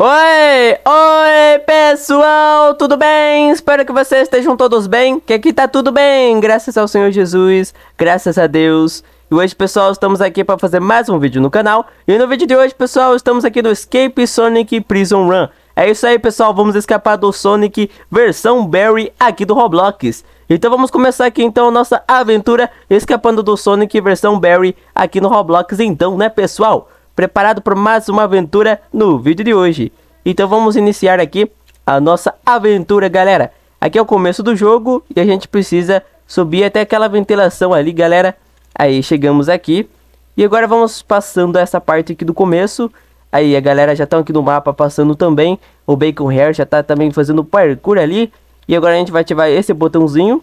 Oi, oi pessoal, tudo bem? Espero que vocês estejam todos bem, que aqui tá tudo bem, graças ao Senhor Jesus, graças a Deus. E hoje, pessoal, estamos aqui para fazer mais um vídeo no canal. E no vídeo de hoje, pessoal, estamos aqui no Escape Sonic Prison Run. É isso aí, pessoal, vamos escapar do Sonic versão Barry aqui do Roblox. Então vamos começar aqui então a nossa aventura escapando do Sonic versão Barry aqui no Roblox então, né, pessoal? Preparado para mais uma aventura no vídeo de hoje. Então vamos iniciar aqui a nossa aventura, galera. Aqui é o começo do jogo e a gente precisa subir até aquela ventilação ali, galera. Aí chegamos aqui. E agora vamos passando essa parte aqui do começo. Aí a galera já está aqui no mapa passando também. O Bacon Hair já está também fazendo parkour ali. E agora a gente vai ativar esse botãozinho.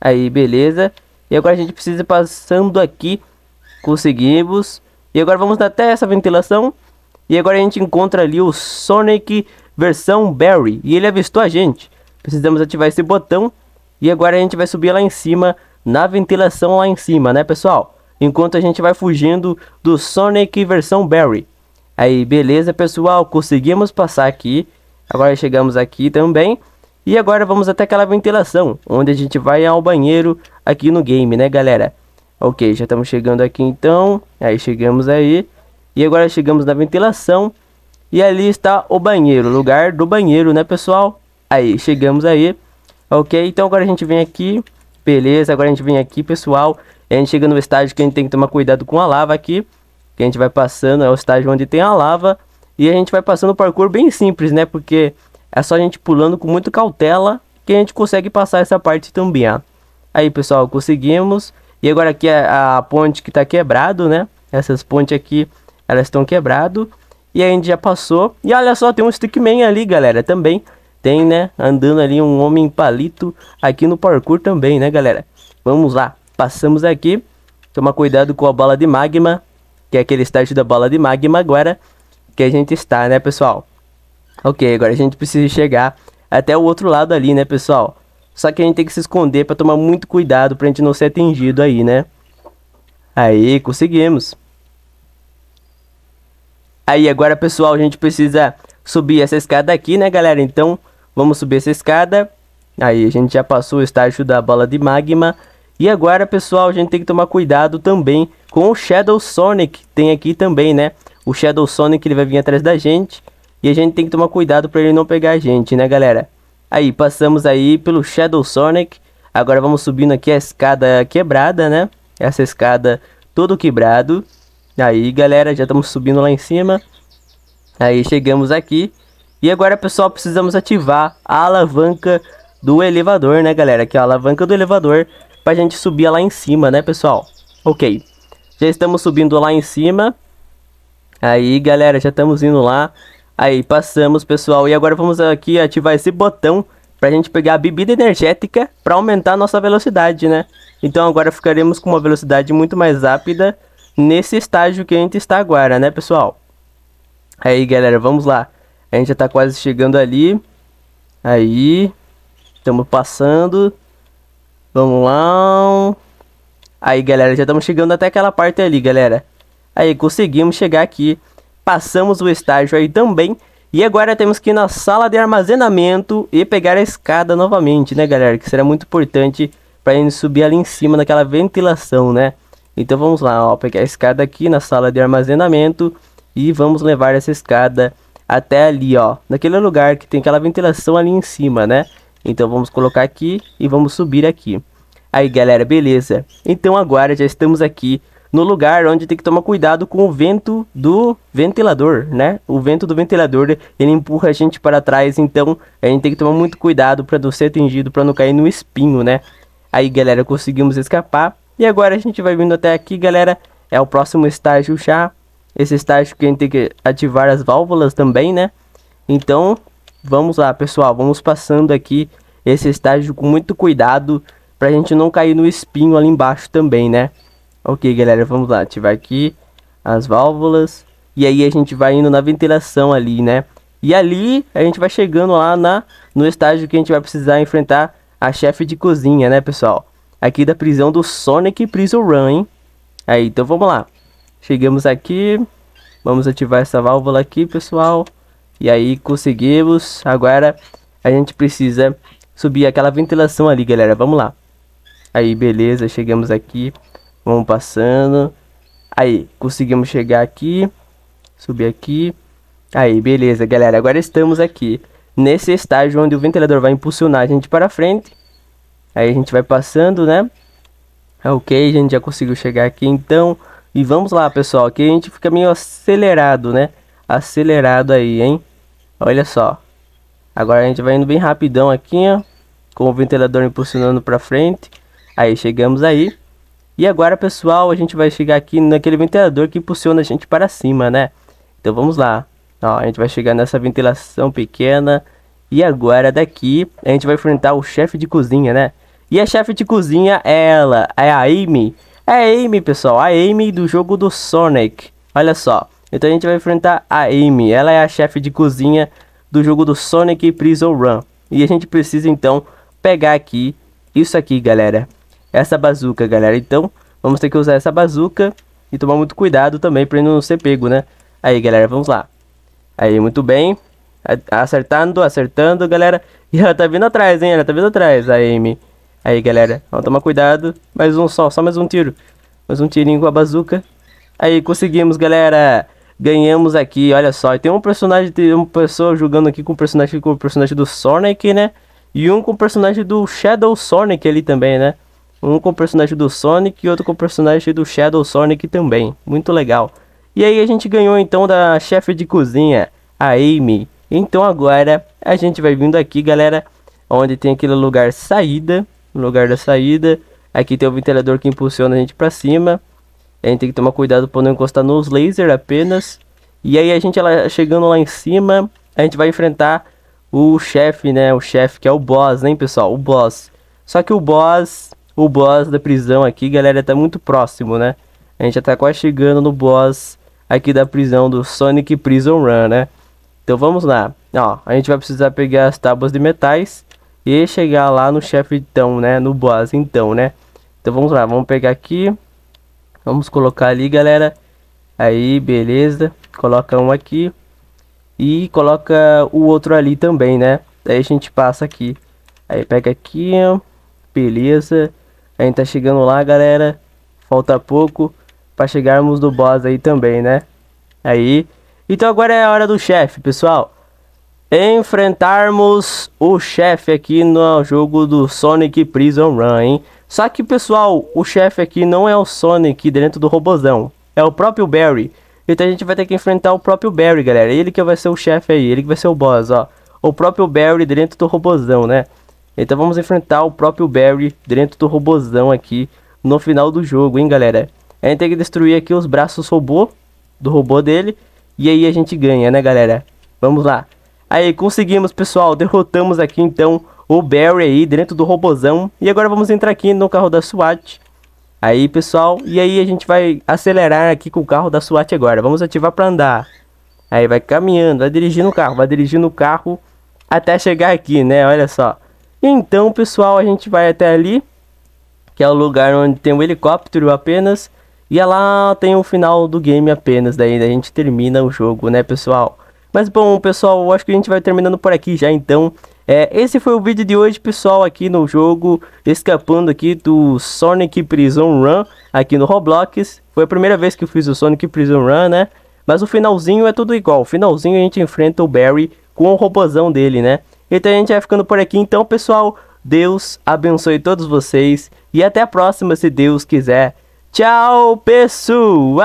Aí, beleza. E agora a gente precisa passando aqui. Conseguimos. E agora vamos até essa ventilação. E agora a gente encontra ali o Sonic versão Barry. E ele avistou a gente. Precisamos ativar esse botão. E agora a gente vai subir lá em cima, na ventilação lá em cima, né pessoal? Enquanto a gente vai fugindo do Sonic versão Barry. Aí, beleza pessoal, conseguimos passar aqui. Agora chegamos aqui também. E agora vamos até aquela ventilação, onde a gente vai ao banheiro aqui no game, né galera? Ok, já estamos chegando aqui então. Aí chegamos aí. E agora chegamos na ventilação. E ali está o banheiro, lugar do banheiro, né pessoal? Aí, chegamos aí. Ok, então agora a gente vem aqui. Beleza, agora a gente vem aqui, pessoal. A gente chega no estágio que a gente tem que tomar cuidado com a lava aqui. Que a gente vai passando, é o estágio onde tem a lava. E a gente vai passando o parkour bem simples, né? Porque é só a gente pulando com muito cautela que a gente consegue passar essa parte também, ó. Aí, pessoal, conseguimos. E agora aqui é a ponte que está quebrado, né? Essas pontes aqui, elas estão quebrado. E a gente já passou. E olha só, tem um Stickman ali, galera, também. Tem, né? Andando ali um homem palito aqui no parkour também, né, galera? Vamos lá. Passamos aqui. Toma cuidado com a bola de magma. Que é aquele estágio da bola de magma agora. Que a gente está, né, pessoal? Ok, agora a gente precisa chegar até o outro lado ali, né, pessoal? Só que a gente tem que se esconder para tomar muito cuidado pra gente não ser atingido aí, né? Aí, conseguimos. Aí, agora, pessoal, a gente precisa subir essa escada aqui, né, galera? Então, vamos subir essa escada. Aí, a gente já passou o estágio da bola de magma. E agora, pessoal, a gente tem que tomar cuidado também com o Shadow Sonic. Tem aqui também, né? O Shadow Sonic, ele vai vir atrás da gente. E a gente tem que tomar cuidado para ele não pegar a gente, né, galera? Aí, passamos aí pelo Shadow Sonic. Agora vamos subindo aqui a escada quebrada, né? Essa escada todo quebrado. Aí, galera, já estamos subindo lá em cima. Aí, chegamos aqui. E agora, pessoal, precisamos ativar a alavanca do elevador, né, galera? Que é a alavanca do elevador pra gente subir lá em cima, né, pessoal? Ok. Já estamos subindo lá em cima. Aí, galera, já estamos indo lá. Aí, passamos, pessoal. E agora vamos aqui ativar esse botão pra gente pegar a bebida energética pra aumentar a nossa velocidade, né? Então agora ficaremos com uma velocidade muito mais rápida nesse estágio que a gente está agora, né, pessoal? Aí, galera, vamos lá. A gente já tá quase chegando ali. Aí, estamos passando. Vamos lá. Aí, galera, já estamos chegando até aquela parte ali, galera. Aí, conseguimos chegar aqui passamos o estágio aí também. E agora temos que ir na sala de armazenamento e pegar a escada novamente, né, galera? Que será muito importante para gente subir ali em cima naquela ventilação, né? Então vamos lá, ó, pegar a escada aqui na sala de armazenamento e vamos levar essa escada até ali, ó, naquele lugar que tem aquela ventilação ali em cima, né? Então vamos colocar aqui e vamos subir aqui. Aí, galera, beleza. Então agora já estamos aqui no lugar onde tem que tomar cuidado com o vento do ventilador, né? O vento do ventilador, ele empurra a gente para trás, então a gente tem que tomar muito cuidado para não ser atingido, para não cair no espinho, né? Aí, galera, conseguimos escapar. E agora a gente vai vindo até aqui, galera. É o próximo estágio já. Esse estágio que a gente tem que ativar as válvulas também, né? Então, vamos lá, pessoal. Vamos passando aqui esse estágio com muito cuidado para a gente não cair no espinho ali embaixo também, né? Ok, galera, vamos lá. Ativar aqui as válvulas. E aí a gente vai indo na ventilação ali, né? E ali a gente vai chegando lá na, no estágio que a gente vai precisar enfrentar a chefe de cozinha, né, pessoal? Aqui da prisão do Sonic Prison Run, hein? Aí, então vamos lá. Chegamos aqui. Vamos ativar essa válvula aqui, pessoal. E aí conseguimos. Agora a gente precisa subir aquela ventilação ali, galera. Vamos lá. Aí, beleza. Chegamos aqui. Vamos passando. Aí, conseguimos chegar aqui. Subir aqui. Aí, beleza, galera. Agora estamos aqui nesse estágio onde o ventilador vai impulsionar a gente para frente. Aí a gente vai passando, né? Ok, a gente já conseguiu chegar aqui então. E vamos lá, pessoal. Aqui a gente fica meio acelerado, né? Acelerado aí, hein? Olha só. Agora a gente vai indo bem rapidão aqui, ó. Com o ventilador impulsionando para frente. Aí chegamos aí. E agora, pessoal, a gente vai chegar aqui naquele ventilador que impulsiona a gente para cima, né? Então vamos lá. Ó, a gente vai chegar nessa ventilação pequena. E agora daqui a gente vai enfrentar o chefe de cozinha, né? E a chefe de cozinha é ela, é a Amy. É a Amy, pessoal, a Amy do jogo do Sonic. Olha só. Então a gente vai enfrentar a Amy. Ela é a chefe de cozinha do jogo do Sonic Prison Run. E a gente precisa então pegar aqui isso aqui, galera essa bazuca, galera. Então, vamos ter que usar essa bazuca e tomar muito cuidado também para não ser pego, né? Aí, galera, vamos lá. Aí, muito bem. Acertando, acertando, galera. E ela tá vindo atrás, hein? Ela tá vindo atrás, a Amy. Aí, galera, vamos tomar cuidado. Mais um só, só mais um tiro. Mais um tirinho com a bazuca. Aí, conseguimos, galera. Ganhamos aqui, olha só. Tem um personagem, tem uma pessoa jogando aqui com o personagem com o personagem do Sonic, né? E um com o personagem do Shadow Sonic ali também, né? Um com o personagem do Sonic e outro com o personagem do Shadow Sonic também. Muito legal. E aí a gente ganhou então da chefe de cozinha, a Amy. Então agora a gente vai vindo aqui, galera, onde tem aquele lugar saída, lugar da saída. Aqui tem o ventilador que impulsiona a gente para cima. A gente tem que tomar cuidado para não encostar nos lasers apenas. E aí a gente ela, chegando lá em cima, a gente vai enfrentar o chefe, né? O chefe que é o boss, hein, pessoal? O boss. Só que o boss o boss da prisão aqui, galera, tá muito próximo, né? A gente já tá quase chegando no boss aqui da prisão do Sonic Prison Run, né? Então vamos lá. Ó, a gente vai precisar pegar as tábuas de metais e chegar lá no chefe então, né? No boss então, né? Então vamos lá, vamos pegar aqui. Vamos colocar ali, galera. Aí, beleza. Coloca um aqui. E coloca o outro ali também, né? Aí a gente passa aqui. Aí pega aqui, beleza. A gente tá chegando lá, galera. Falta pouco para chegarmos no boss aí também, né? Aí. Então agora é a hora do chefe, pessoal. Enfrentarmos o chefe aqui no jogo do Sonic Prison Run, hein? Só que, pessoal, o chefe aqui não é o Sonic dentro do robozão. É o próprio Barry. Então a gente vai ter que enfrentar o próprio Barry, galera. Ele que vai ser o chefe aí. Ele que vai ser o boss, ó. O próprio Barry dentro do robozão, né? Então vamos enfrentar o próprio Barry dentro do robozão aqui no final do jogo, hein, galera? A gente tem que destruir aqui os braços robô do robô dele e aí a gente ganha, né, galera? Vamos lá. Aí, conseguimos, pessoal. Derrotamos aqui, então, o Barry aí dentro do robozão. E agora vamos entrar aqui no carro da SWAT. Aí, pessoal. E aí a gente vai acelerar aqui com o carro da SWAT agora. Vamos ativar para andar. Aí vai caminhando, vai dirigindo o carro, vai dirigindo o carro até chegar aqui, né? Olha só. Então, pessoal, a gente vai até ali, que é o lugar onde tem um helicóptero apenas. E lá tem o final do game apenas, daí a gente termina o jogo, né, pessoal? Mas bom, pessoal, acho que a gente vai terminando por aqui já, então. É, esse foi o vídeo de hoje, pessoal, aqui no jogo, escapando aqui do Sonic Prison Run, aqui no Roblox. Foi a primeira vez que eu fiz o Sonic Prison Run, né? Mas o finalzinho é tudo igual. O finalzinho a gente enfrenta o Barry com o robozão dele, né? Então a gente vai ficando por aqui. Então, pessoal, Deus abençoe todos vocês. E até a próxima, se Deus quiser. Tchau, pessoal!